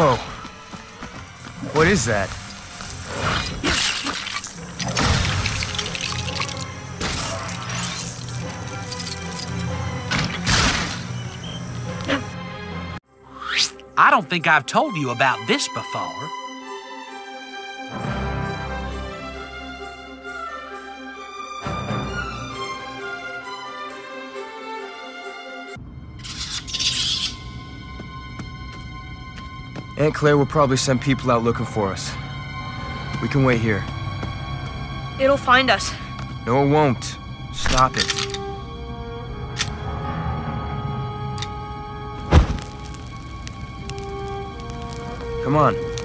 Whoa. What is that? I don't think I've told you about this before. Claire will probably send people out looking for us. We can wait here. It'll find us. No, it won't. Stop it. Come on.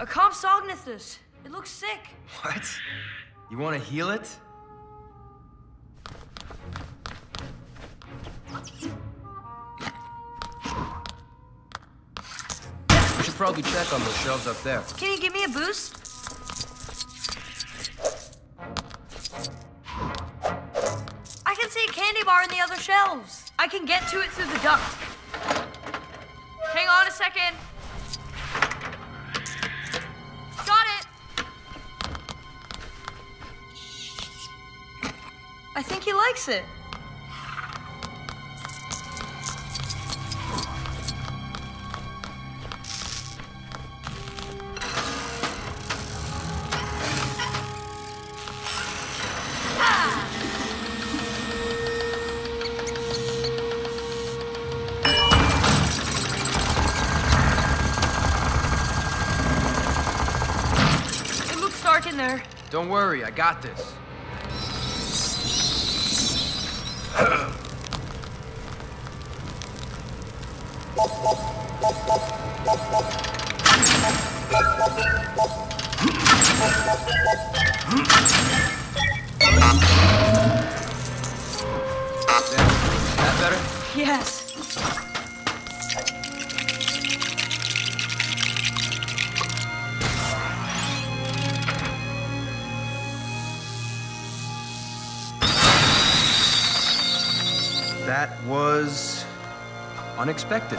A Compsognathus. It looks sick. What? You want to heal it? We should probably check on those shelves up there. Can you give me a boost? I can see a candy bar in the other shelves. I can get to it through the duct. Hang on a second. Likes it. It looks dark in there. Don't worry, I got this. Yes. That was unexpected.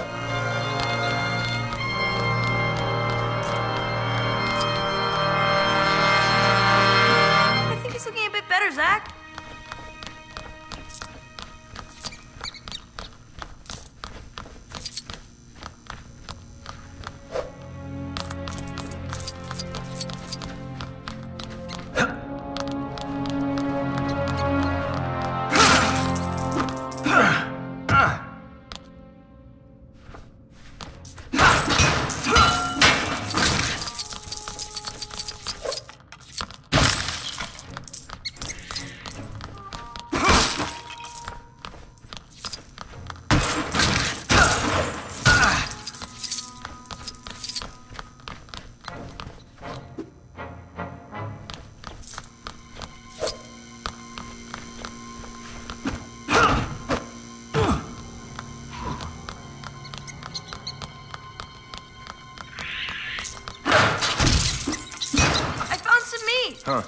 Huh.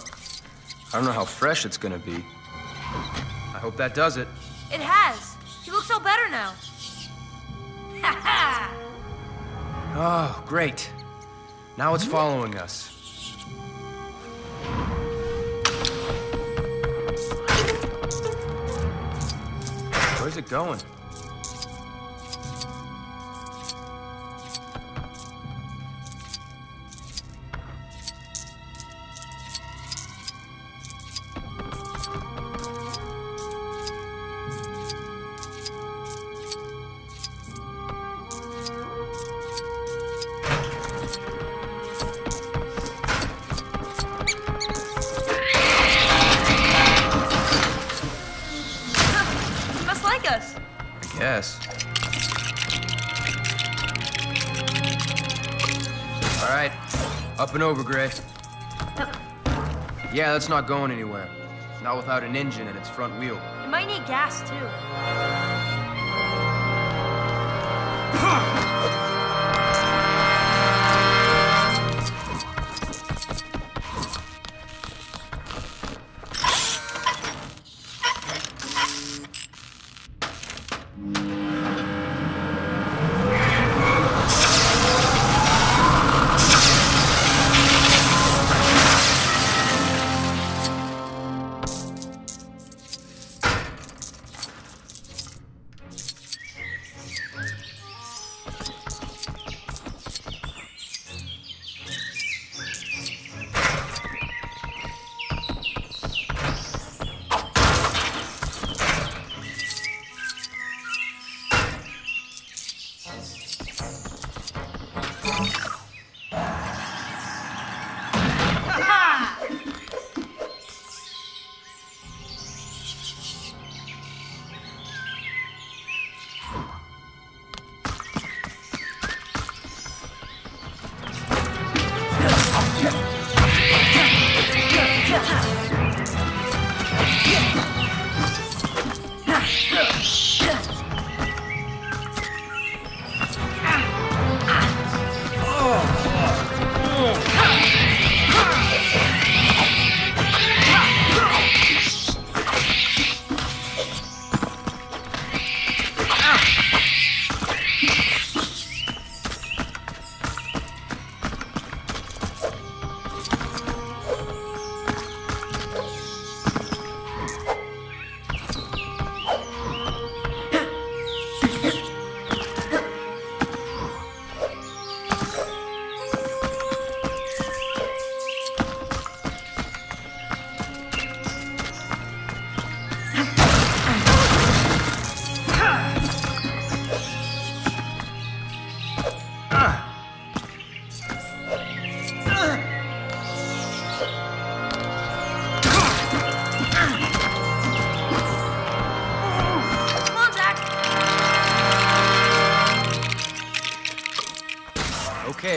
I don't know how fresh it's gonna be. I hope that does it. It has. He looks all better now. Ha ha! Oh, great. Now it's following us. Where's it going? And over, Gray. Yeah, that's not going anywhere. Not without an engine and its front wheel. It might need gas, too.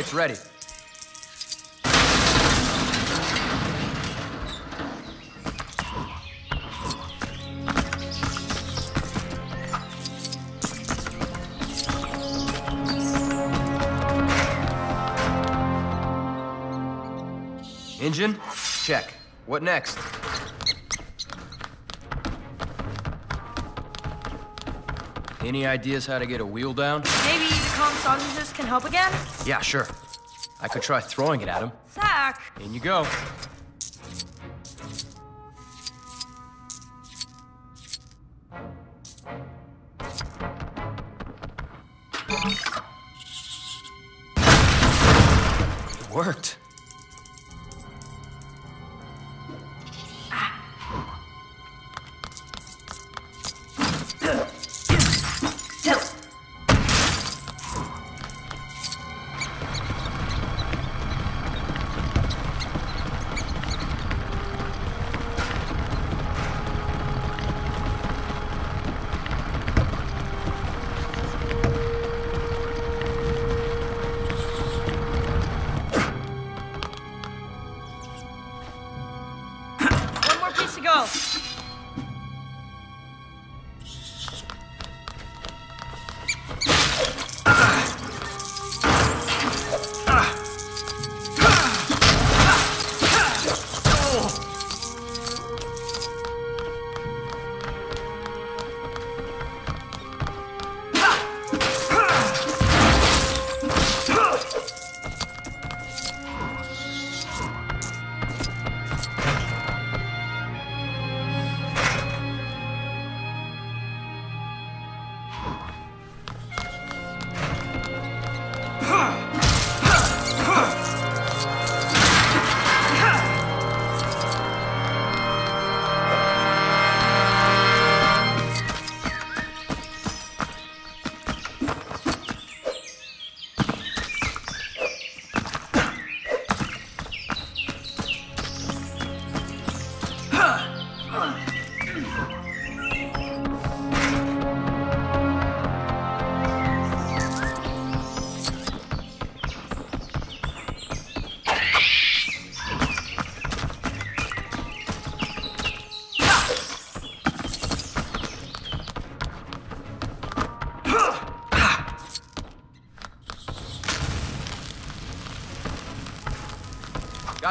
It's ready. Engine? Check. What next? Any ideas how to get a wheel down? Maybe the commissariat can help again? Yeah, sure. I could try throwing it at him. Zach. In you go.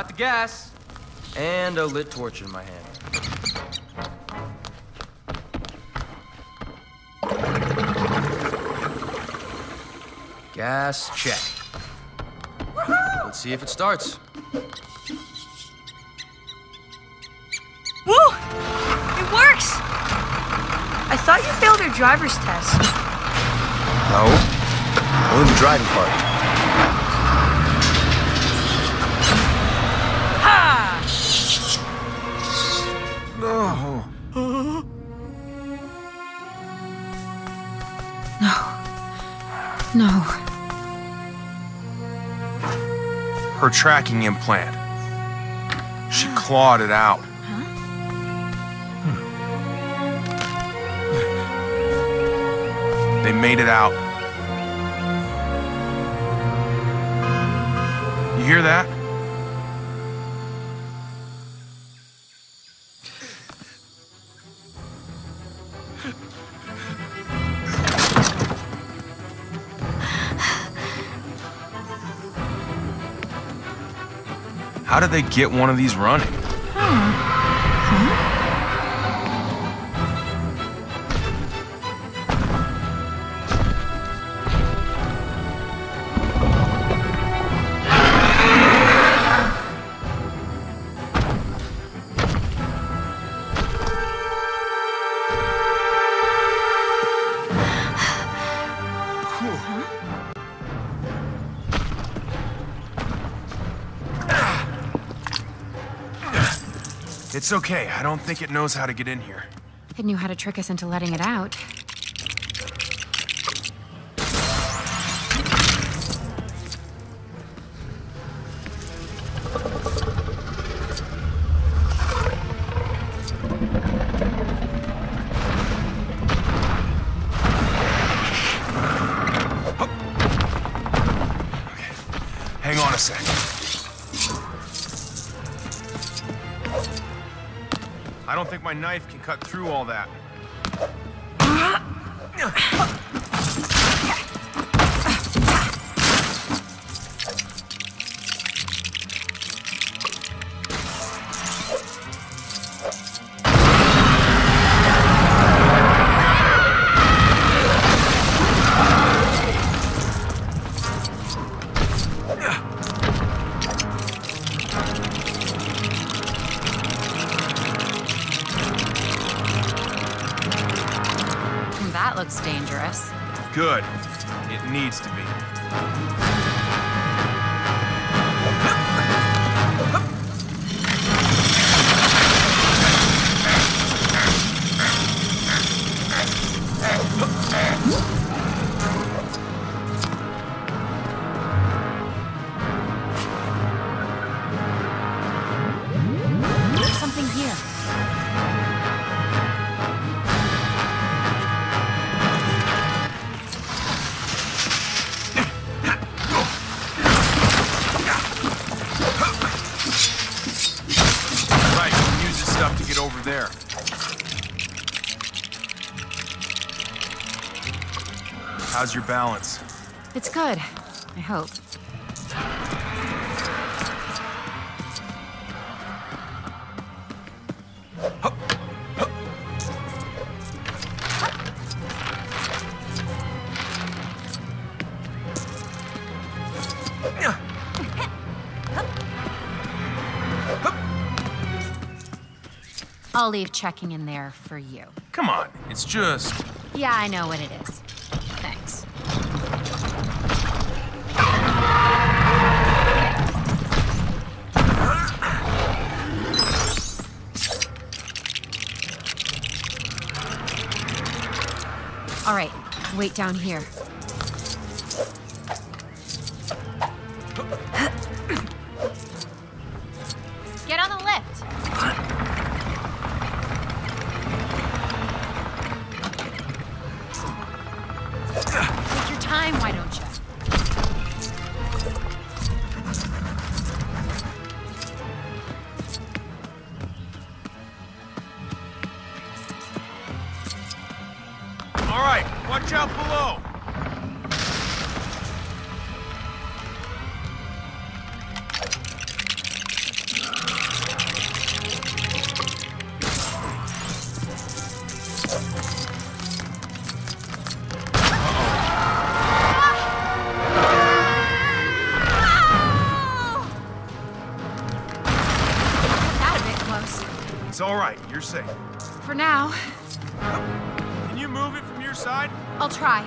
Got the gas. And a lit torch in my hand. Gas check. Let's see if it starts. Woo! It works! I thought you failed your driver's test. No. Only the driving part. Her tracking implant. She clawed it out. They made it out. You hear that? How did they get one of these running? It's okay. I don't think it knows how to get in here. It knew how to trick us into letting it out. I don't think my knife can cut through all that. Uh, How's your balance? It's good. I hope. I'll leave checking in there for you. Come on, it's just. Yeah, I know what it is. All right, wait down here. Safe. For now, Can you move it from your side? I'll try.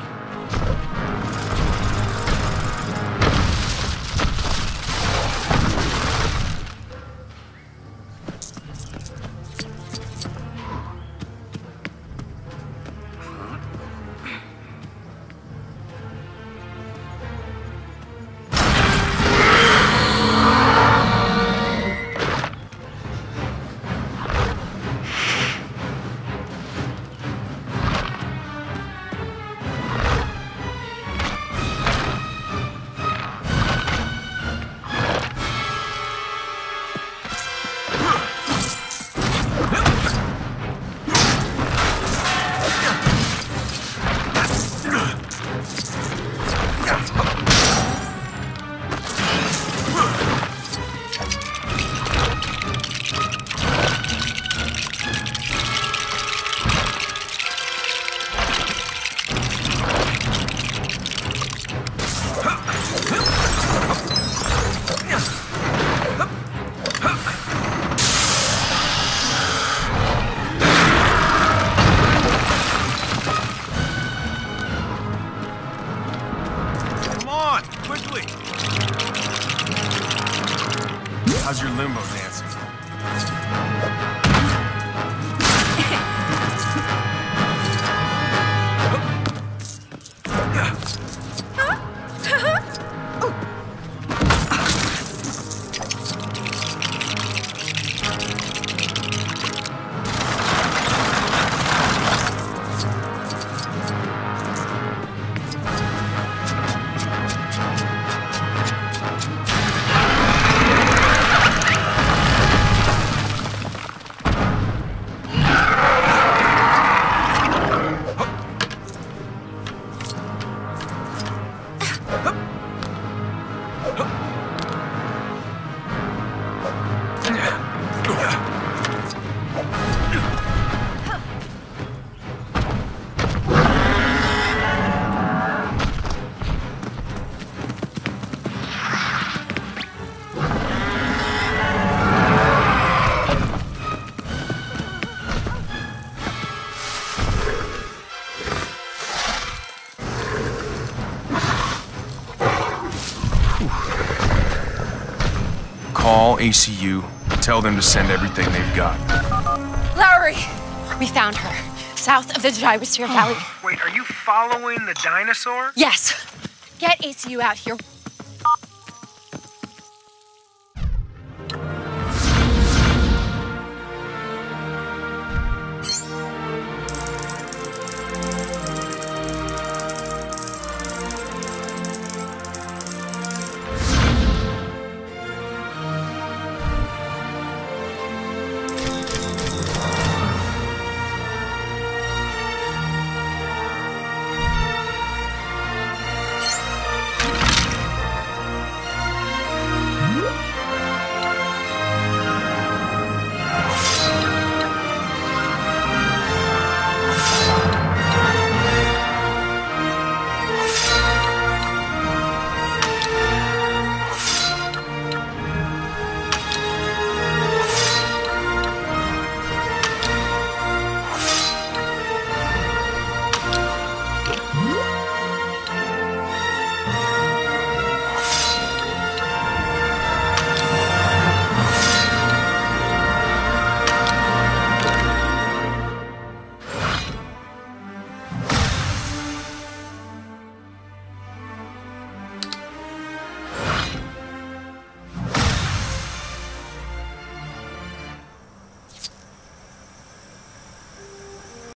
Call ACU. Tell them to send everything they've got. Lowry! We found her. South of the Gyrosphere Valley. Wait, are you following the dinosaur? Yes. Get ACU out here